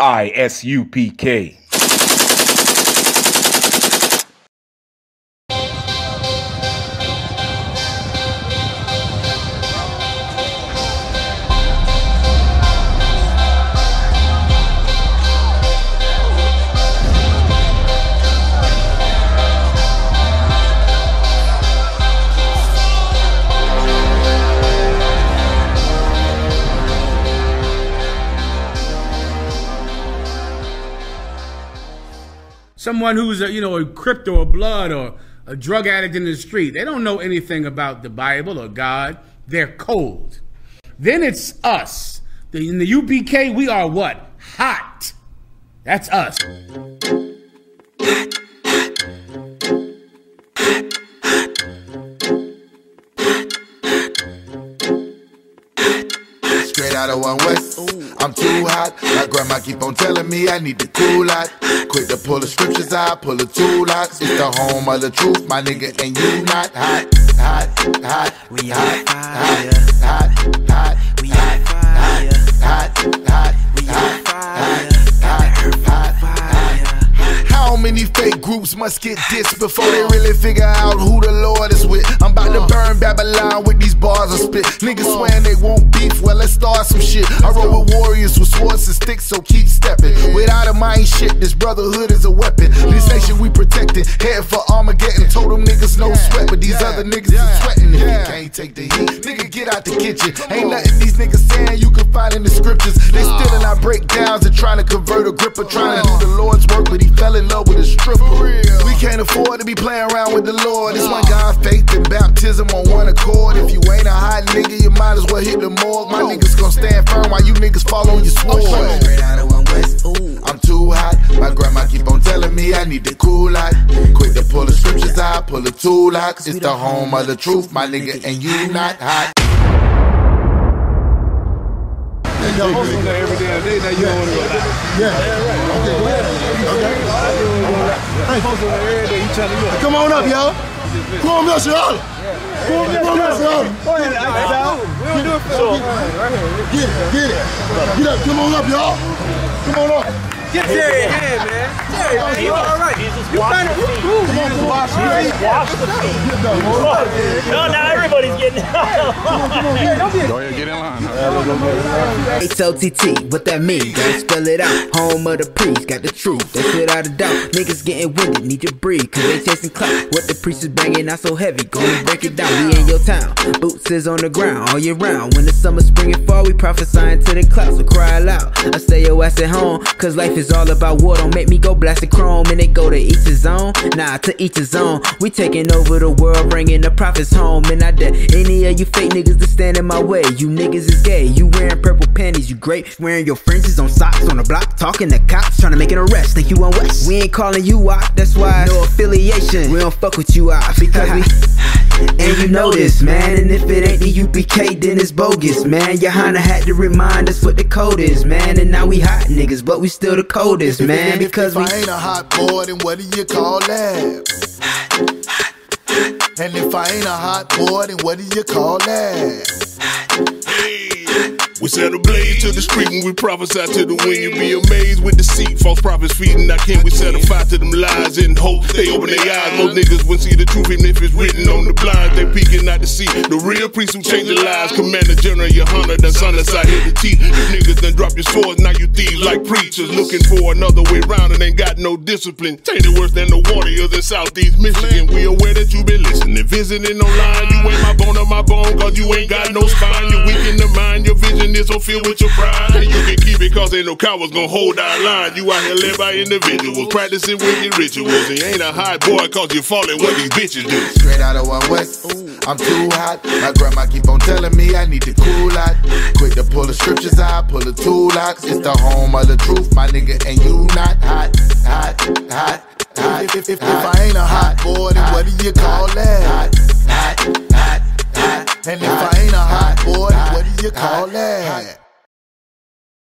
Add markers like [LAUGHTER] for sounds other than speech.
I S U P K. someone who's a you know a crypto or blood or a drug addict in the street. They don't know anything about the Bible or God. They're cold. Then it's us. In the UPK, we are what? Hot. That's us. Straight out of one west. I'm too hot. My grandma keep on telling me I need to cool out. Quick to pull the scriptures out, pull the tool out. It's the home of the truth, my nigga, and you not hot, hot, hot. We hot, hot, fire. hot, hot, We on fire. hot, hot, We hot, fire. hot, hot. Fire. How many fake groups must get dissed before they really figure out who the Lord is with? I'm about to burn Babylon with these bars I spit. Niggas swearing they won't beef, well let's start some shit. I roll with warriors with swords and sticks, so keep stepping. Without a mind shit, this brotherhood is a weapon. This nation we protecting, heading for Armageddon. Told them niggas no sweat, but these other niggas is sweating. If you can't take the heat, nigga get out the kitchen. Ain't nothing these niggas saying you can find in the scriptures. They stealing our breakdowns and trying to convert a gripper, trying to do the Lord's work, but he fell in love with a stripper. We can't afford to be playing around with the Lord. It's one God, faith, and baptism on one accord. If you ain't a hot nigga, you might as well hit the morgue. My niggas niggas fall on your sword. Straight out of one west. Ooh. I'm too hot. My grandma keep on telling me I need to cool out. Quick to pull the scriptures out, pull the tool out. It's the home of the truth, my nigga, and you not hot. Y'all hustle there every damn day. Now you don't want to go live. Yeah. Okay, go ahead. Okay. You hustle there every day. You trying to look. Come on up, y'all. Come on. Come on up, y'all. Go ahead, ice out. We don't do it for sure. Get it, get it. Get up. Come on up, y'all. Come on up. Get Terry a hand, man. Terry, you all right? You kind of you. Come on, come on. Wash the feet. Get down, man. No, now everybody's getting Yeah, don't be a Go ahead, get in line. H-O-T-T, what that mean? Gotta spell it out. Home of the priest, got the truth. That's without a doubt. Niggas getting winded, need to breathe, cause they chasing clout. What the priest is banging out so heavy, gonna break it down. We in your town, boots is on the ground all year round. When the summer, spring, and fall, we prophesying to the clouds, so cry loud. I stay your ass at home, cause life is all about war. Don't make me go blast the chrome and it go to each his own. Nah, to each his own. We taking over the world, bringing the prophets home. And I dare any of you fake niggas to stand in my way. You niggas is gay, you wearing purple panties, you great. Wearing your fringes on socks on the block, talking to cops, trying to make an arrest. Think you on West? We ain't calling you out, that's why no affiliation. We don't fuck with you out [LAUGHS] because we. [LAUGHS] And you know this, man. And if it ain't the UPK, then it's bogus, man. Yahanna had to remind us what the code is, man. And now we hot niggas, but we still the coldest, man. Because we. if I ain't a hot boy, then what do you call that? And if I ain't a hot boy, then what do you call that? We set a blaze to the street when we prophesy to the wind. You be amazed with deceit, false prophets feeding our king. We set a fire to them lies and hope they open their eyes. Most niggas wouldn't see the truth even if it's written on the blinds. They peeking out to see the real priest who changed their lives. Commander General Yahanna done son us out here to teach. You niggas done drop your swords, now you thieves like preachers. Looking for another way round and ain't got no discipline. Tainted worse than the warriors in Southeast Michigan. We aware that you been listening, visiting online. You ain't my bone or my bone, cause you ain't got no spine. You weak in the mind, your vision is so filled with your pride. And you can keep it cause ain't no cowards gonna hold our line. You out here led by individuals, practicing wicked rituals. And you ain't a hot boy cause you falling what these bitches do. Straight out of one west. I'm too hot. My grandma keep on telling me I need to cool out. Quick to pull the scriptures out, pull the tool out. It's the home of the truth, my nigga, and you not hot, hot, hot. Hot. If, if, if, if I ain't a hot boy, then what do you call that? Hot, hot, hot, hot. And if I ain't a hot you call that?